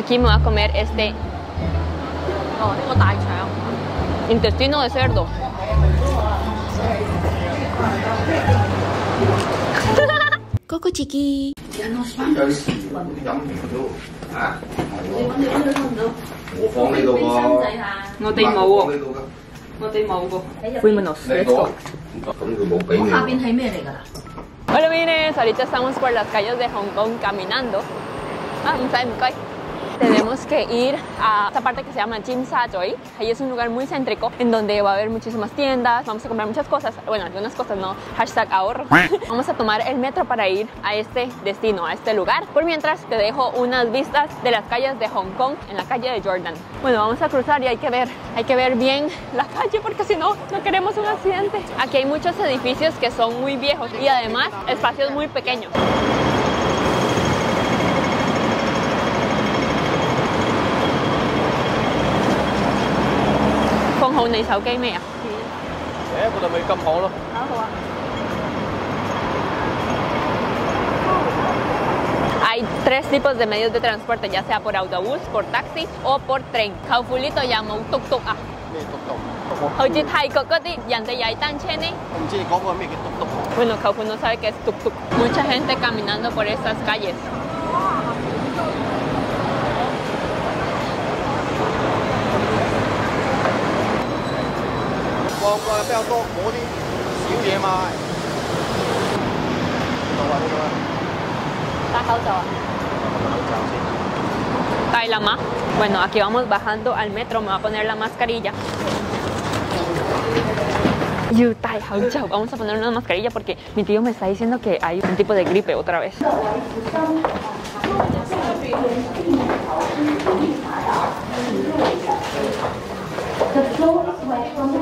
Aquí me voy a comer este. Intestino de cerdo. Coco chiqui. No te inmovo. No te inmovo. Fuímonos. Bueno, ahorita estamos por las calles de Hong Kong caminando. Ah, no tenemos que ir a esta parte que se llama Jim Sajoi. Ahí es un lugar muy céntrico en donde va a haber muchísimas tiendas. Vamos a comprar muchas cosas. Bueno, algunas cosas no. Hashtag ahorro. Vamos a tomar el metro para ir a este destino, a este lugar. Por mientras te dejo unas vistas de las calles de Hong Kong en la calle de Jordan. Bueno, vamos a cruzar y hay que ver, hay que ver bien la calle porque si no, no queremos un accidente. Aquí hay muchos edificios que son muy viejos y además espacios muy pequeños. Phong hậu này 手机未啊？诶，嗰度咪金行咯。 Hay tres tipos de medios de transporte, ya sea por autobús, por taxi o por tren. Kaufulito llama un tuk tuk 啊，咩笃笃？好似泰国嗰啲人哋踩单车呢。我唔知你讲嗰个咩叫笃笃。 Bueno, Kaufu no sabe qué es tuk tuk. Mucha gente caminando por estas calles. 旺角比较多嗰啲小嘢卖。呢度啊呢度啊，戴口罩啊？口罩先。 Tailama. Bueno, aquí vamos bajando al metro, me voy a poner la mascarilla. Yu, tai, hauchao. Vamos a poner una mascarilla porque mi tío me está diciendo que hay un tipo de gripe otra vez. Careful.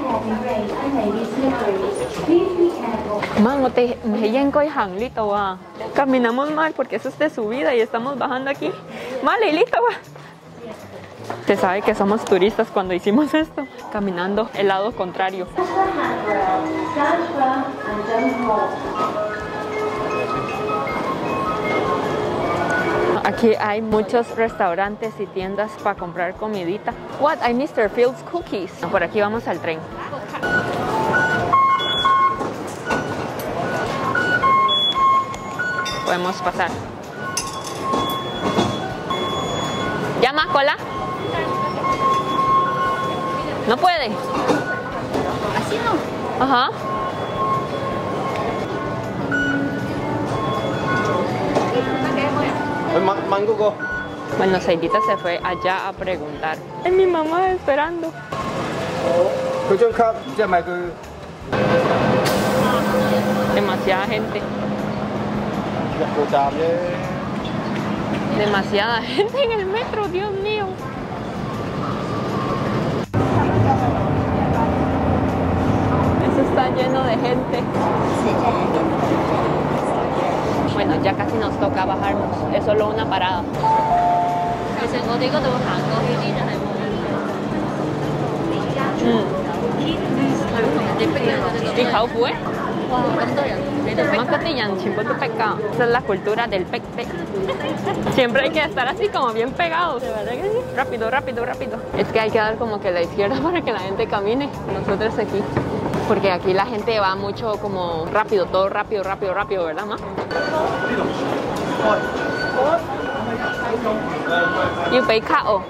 Mango, te y lito ah. Caminamos mal porque eso es de subida y estamos bajando aquí. Mal lito ah. Se sabe que somos turistas cuando hicimos esto, caminando el lado contrario. Aquí hay muchos restaurantes y tiendas para comprar comidita. What? Hay Mr. Fields Cookies. Por aquí vamos al tren. Podemos pasar. ¿Llama cola? No puede. Así no. Ajá mango Bueno, Saidita se fue allá a preguntar. Es mi mamá esperando. Demasiada gente. Demasiada gente en el metro, Dios mío. Eso está lleno de gente. Bueno, ya casi nos toca bajarnos. Es solo una parada. 其实我哋嗰度行过去啲就系冇人。 Mm. 系同人哋逼人嗰啲 ¿Y how fue? 哇，咁多人，你哋逼 Más cotillan, chimbote peca. Esa es la cultura del pec pec. Siempre hay que estar así como bien pegados. Rápido, rápido, rápido. Es que hay que dar como que la izquierda para que la gente camine. Nosotros aquí. Porque aquí la gente va mucho como rápido, todo rápido, rápido, rápido, ¿verdad, ma? You pay kao.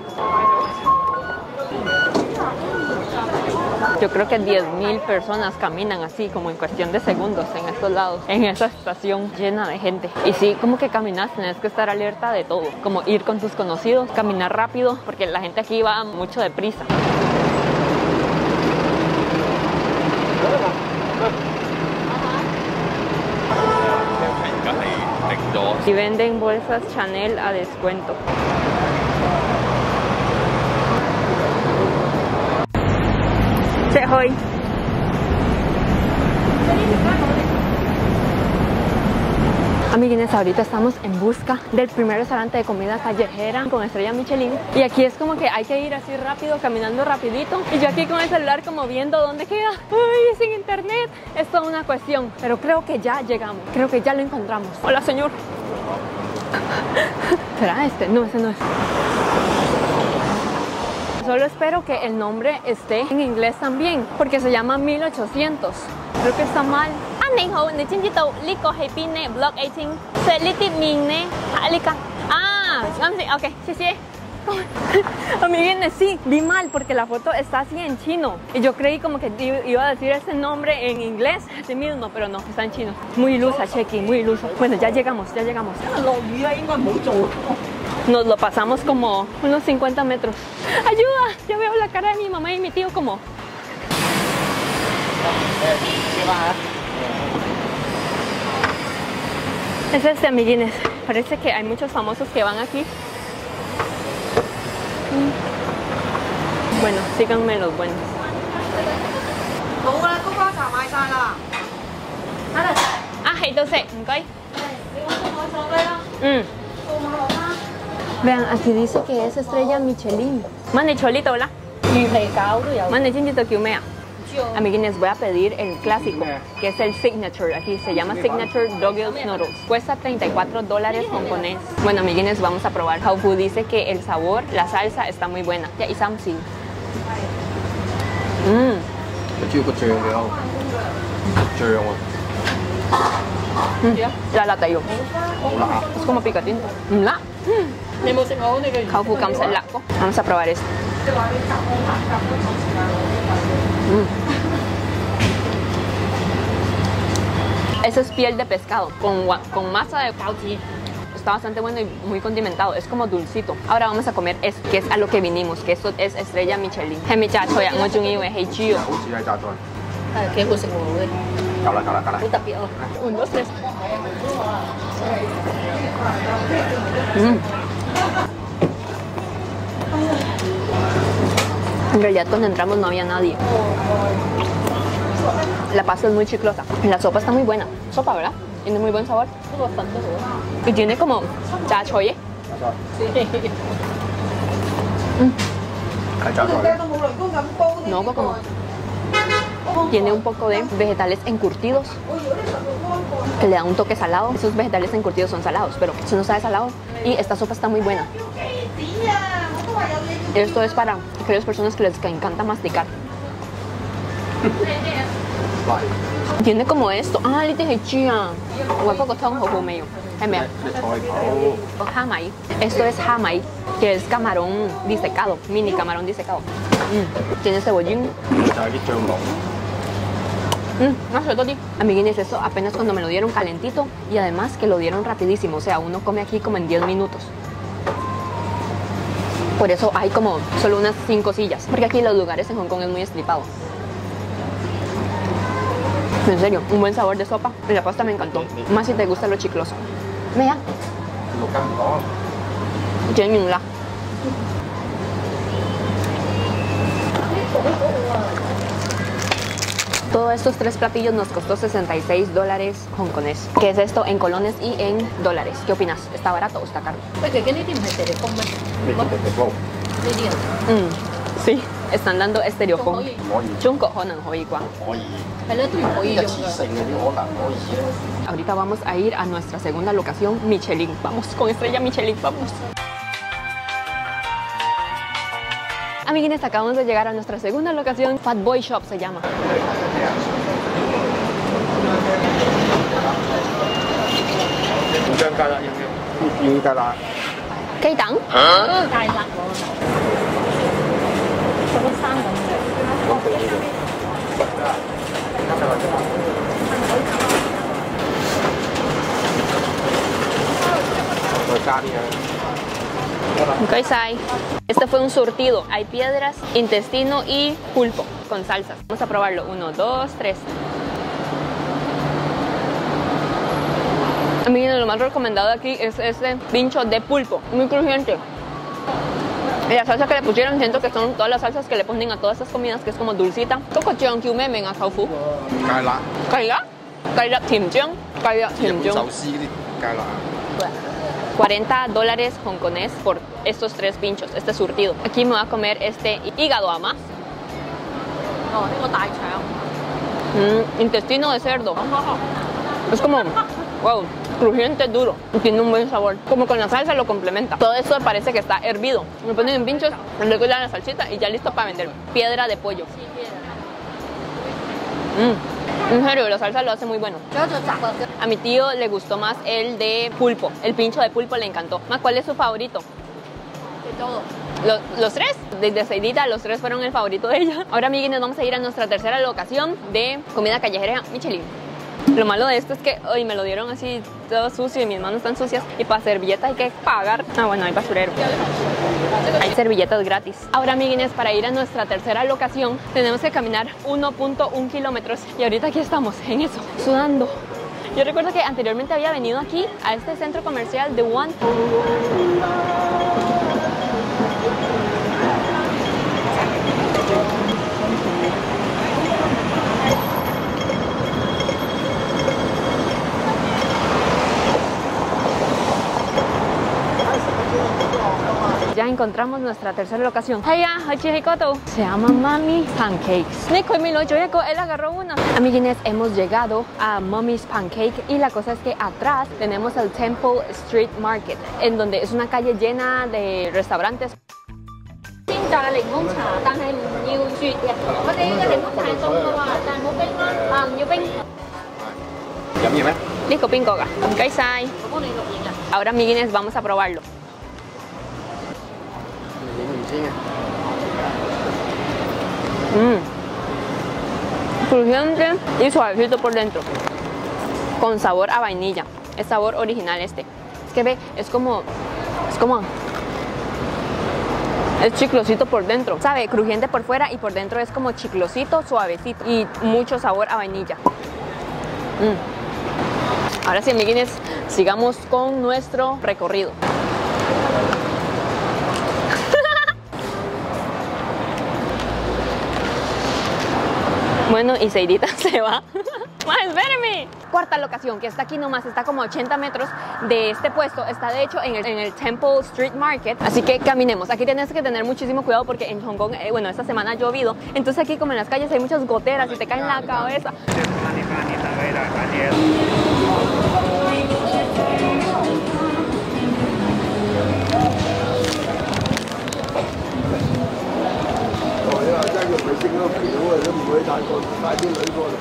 Yo creo que 10.000 personas caminan así, como en cuestión de segundos en estos lados, en esa estación llena de gente. Y sí, como que caminas, tienes que estar alerta de todo, como ir con tus conocidos, caminar rápido, porque la gente aquí va mucho deprisa. Y venden bolsas Chanel a descuento. Se hoy. Amiguines, ahorita estamos en busca del primer restaurante de comida callejera con estrella Michelin y aquí es como que hay que ir así rápido, caminando rapidito y yo aquí con el celular como viendo dónde queda. Ay, sin internet, es toda una cuestión, pero creo que ya llegamos, creo que ya lo encontramos. Hola señor. ¿Será ah, este? No, ese no es. Solo espero que el nombre esté en inglés también, porque se llama 1800. Creo que está mal. Ah, ok, sí, sí. Amiguines, sí, vi mal porque la foto está así en chino. Y yo creí como que iba a decir ese nombre en inglés, así mismo, pero no, está en chino. Muy ilusa, Chequi, muy ilusa. Bueno, ya llegamos, ya llegamos. Nos lo pasamos como unos 50 metros. ¡Ayuda! Ya veo la cara de mi mamá y mi tío como... Es este, amiguines. Parece que hay muchos famosos que van aquí. 嗯。Bueno, síganme los buenos. 好啦，菊花茶晒啦。啊，系到食，唔该。坐低啦。嗯。做马路啦。Vean, aquí dice lime Amiguín, voy a pedir el clásico, que es el Signature. Aquí se llama Signature Doggles Noodles. Cuesta 34 dólares con cones. Bueno, amiguines, vamos a probar. Haufu dice que el sabor, la salsa está muy buena. Y Samsi. Mmm. La lata yo. Es como picatito. Mm, la. Vamos a probar esto. Mm. Eso es piel de pescado con, con masa de 餃子，Está bastante bueno y muy condimentado, es como dulcito. Ahora vamos a comer esto, que es a lo que vinimos, que esto es estrella Michelin. En realidad cuando entramos no había nadie. La pasta es muy chiclosa. La sopa está muy buena. Sopa, ¿verdad? Tiene muy buen sabor. Bastante. Y tiene como chachoye. Sí. No, como tiene un poco de vegetales encurtidos que le da un toque salado. Esos vegetales encurtidos son salados, pero eso no sabe salado. Y esta sopa está muy buena. Esto es para aquellas personas que les encanta masticar. Tiene como esto. Ah, ni tiene chía. Esto es hamai, que es camarón disecado, mini camarón disecado. Mm. Tiene cebollín. Mm, no, todo Amiguines, eso apenas cuando me lo dieron calentito y además que lo dieron rapidísimo. O sea, uno come aquí como en 10 minutos. Por eso hay como solo unas 5 sillas. Porque aquí los lugares en Hong Kong es muy estripado. En serio, un buen sabor de sopa. Y la pasta me encantó. Más si te gusta lo chicloso. Vea, 六 Todos estos tres platillos nos costó 66 dólares hongkones, ¿Qué es esto en colones y en dólares. ¿Qué opinas? ¿Está barato o está caro? Mm, sí, están dando estereofón. Chunko Honan Hoikwa. Ahorita vamos a ir a nuestra segunda locación, Michelin. Vamos con estrella Michelin, vamos. Amiguines, acabamos de llegar a nuestra segunda locación, Fat Boy Shop se llama. 五张鸡啦，要唔要？要鸡啦。 ¿Qué tan? 太辣喎，做个生咁嘅。咁定呢个。再加啲啊！ Ok, Sai. Este fue un surtido. Hay piedras, intestino y pulpo con salsas. Vamos a probarlo. Uno, dos, tres. A mí lo más recomendado aquí es este pincho de pulpo, muy crujiente. Y las salsas que le pusieron, siento que son todas las salsas que le ponen a todas estas comidas, que es como dulcita. Tocochón, kiumemen, a tofu. Kaila. Kaila. Kaila timjong. Kaila timjong. 40 dólares hongkonés por estos tres pinchos, este surtido. Aquí me voy a comer este hígado a más. Mm, intestino de cerdo. Es como, wow, crujiente, duro y tiene un buen sabor. Como con la salsa lo complementa. Todo esto parece que está hervido. Me ponen en pinchos, luego ya la salsita y ya listo para vender. Piedra de pollo. Mm. En serio, la salsa lo hace muy bueno. A mi tío le gustó más el de pulpo. El pincho de pulpo le encantó. Ma, ¿cuál es su favorito? De todo. Los, los tres, desde Seidita, los tres fueron el favorito de ella. Ahora, amiguines, vamos a ir a nuestra tercera locación de comida callejera Michelin. Lo malo de esto es que hoy me lo dieron así todo sucio y mis manos están sucias y para servilletas hay que pagar. Ah, bueno, hay basurero. Hay servilletas gratis. Ahora, amiguines, para ir a nuestra tercera locación tenemos que caminar 1.1 kilómetros y ahorita aquí estamos en eso, sudando. Yo recuerdo que anteriormente había venido aquí a este centro comercial de One. encontramos nuestra tercera locación. Se llama Mommy Pancakes. Nico y Milo, yo él agarró una. Amiguines, hemos llegado a Mommy's Pancake y la cosa es que atrás tenemos el Temple Street Market, en donde es una calle llena de restaurantes. Ahora, amiguines, vamos a probarlo. Mmm. Crujiente y suavecito por dentro. Con sabor a vainilla. Es sabor original este. Es que ve, es como. Es como. Es chiclosito por dentro. Sabe, crujiente por fuera y por dentro es como chiclosito, suavecito. Y mucho sabor a vainilla. Mm. Ahora sí, amiguines, sigamos con nuestro recorrido. Bueno, y Seidita se va. ¡Más, espérame! Cuarta locación, que está aquí nomás, está como a 80 metros de este puesto. Está de hecho en el, en el Temple Street Market. Así que caminemos. Aquí tienes que tener muchísimo cuidado porque en Hong Kong, eh, bueno, esta semana ha llovido. Entonces aquí como en las calles hay muchas goteras y te caen en la cabeza. 佢未升咗橋啊，都唔會帶過，帶啲女過嚟。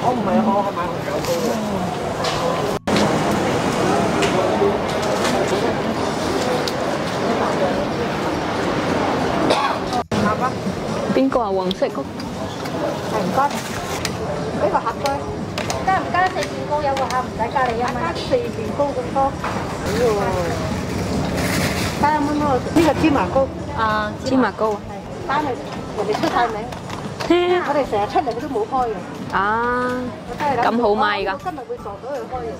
我唔係我係買紅酒多。阿媽，邊個係黃色嗰？呢個芝麻糕。啊，芝麻糕啊。翻去人哋出晒名，我哋成日出嚟佢都冇開嘅。啊，咁好賣㗎我今日會撞到佢開嘅。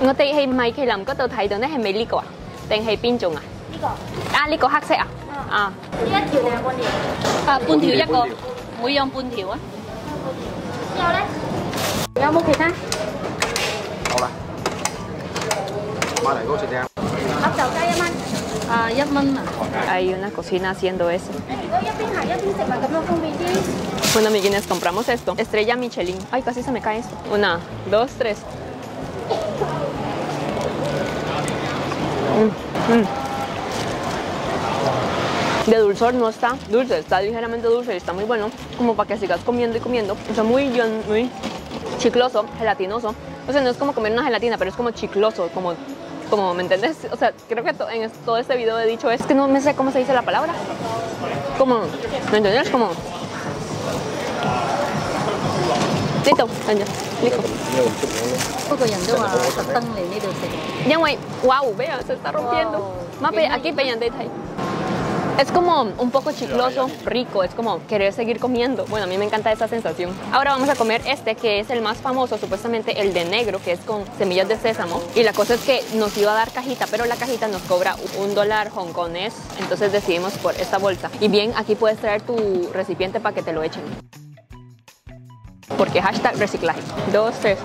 我哋喺米其林嗰度睇到咧，係咪呢個啊？定係邊種啊？呢個啊，呢個黑色啊？啊，呢一條定係半條？啊，半條一個，每樣半條啊。之後咧，有冇其他？好啦，買嚟嗰隻聽。盒就雞一蚊。Ah, Hay una cocina haciendo eso. Bueno, amiguines, compramos esto. Estrella Michelin. Ay, casi se me cae esto. Una, dos, tres. Mm, mm. De dulzor no está dulce, está ligeramente dulce y está muy bueno. Como para que sigas comiendo y comiendo. Está muy, muy chicloso, gelatinoso. O sea, no es como comer una gelatina, pero es como chicloso, como como, ¿me entendés? O sea, creo que en todo este video he dicho es que no me sé cómo se dice la palabra. Como, ¿me entendés? Como... Listo, listo. Wow, vea, se está rompiendo. Más aquí, peñan de. Es como un poco chicloso, rico, es como querer seguir comiendo. Bueno, a mí me encanta esa sensación. Ahora vamos a comer este que es el más famoso, supuestamente el de negro, que es con semillas de sésamo. Y la cosa es que nos iba a dar cajita, pero la cajita nos cobra un dólar hongkonés, entonces decidimos por esta bolsa. Y bien, aquí puedes traer tu recipiente para que te lo echen. Porque hashtag reciclaje. Dos, tres.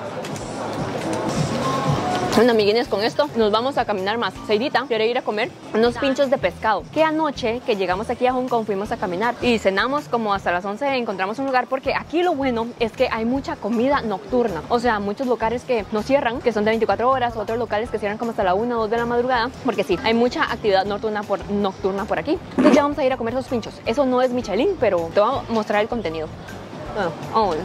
Bueno, amiguines, con esto nos vamos a caminar más. Seidita quiere ir a comer unos pinchos de pescado. Que anoche que llegamos aquí a Hong Kong fuimos a caminar y cenamos como hasta las 11 encontramos un lugar porque aquí lo bueno es que hay mucha comida nocturna. O sea, muchos locales que no cierran, que son de 24 horas, otros locales que cierran como hasta la 1 o 2 de la madrugada. Porque sí, hay mucha actividad nocturna por, nocturna por aquí. Entonces ya vamos a ir a comer esos pinchos. Eso no es Michelin, pero te voy a mostrar el contenido. Bueno. Híjole.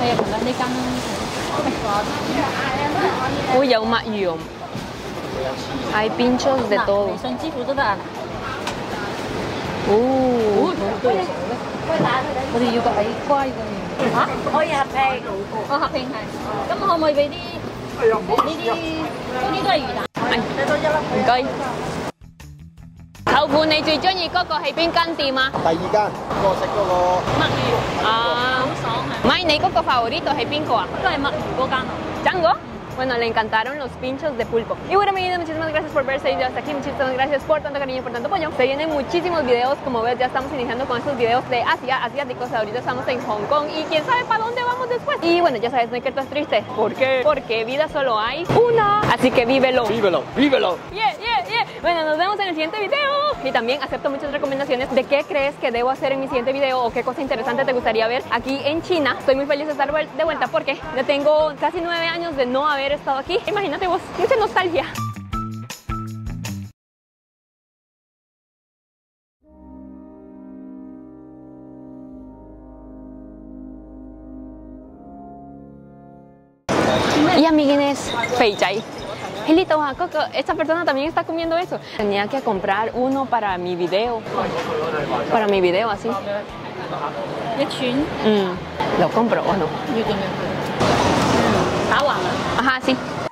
Đây là còn đi canh Uy, ya uma yum. Hay pinchos de todo. 微信支付都得啊。 Uh, 我哋要个矮龟嘅。吓？可以合并。我合拼系。咁可唔可以俾啲呢啲呢啲都系鱼蛋？ 唔该。 舅父，你最中意嗰個係邊間店啊？第二間我食嗰個墨魚啊好爽啊。唔係，你嗰個 favorito 係邊個啊？都係墨魚嗰間啊。¿Chango? Bueno, le encantaron los pinchos de pulpo. Y bueno, amiguitos, muchísimas gracias por ver este video hasta aquí. Muchísimas gracias por tanto cariño y por tanto apoyo. Se vienen muchísimos videos. Como ves, ya estamos iniciando con estos videos de Asia, asiáticos. Ahorita estamos en Hong Kong y quién sabe para dónde vamos después. Y bueno, ya sabes, no hay que estar triste. ¿Por qué? Porque vida solo hay una. Así que vívelo. Vívelo, vívelo. Yeah, yeah, yeah. Bueno, nos vemos en el siguiente video. Y también acepto muchas recomendaciones de qué crees que debo hacer en mi siguiente video o qué cosa interesante te gustaría ver aquí en China. Estoy muy feliz de estar de vuelta porque ya tengo casi nueve años de no haber haber estado aquí. Imagínate vos, mucha nostalgia. Y amiguines, Feijay. Gelita Oaxaco, esta persona también está comiendo eso. Tenía que comprar uno para mi video. Para mi video, así. Mm. ¿Lo compro o no? passem.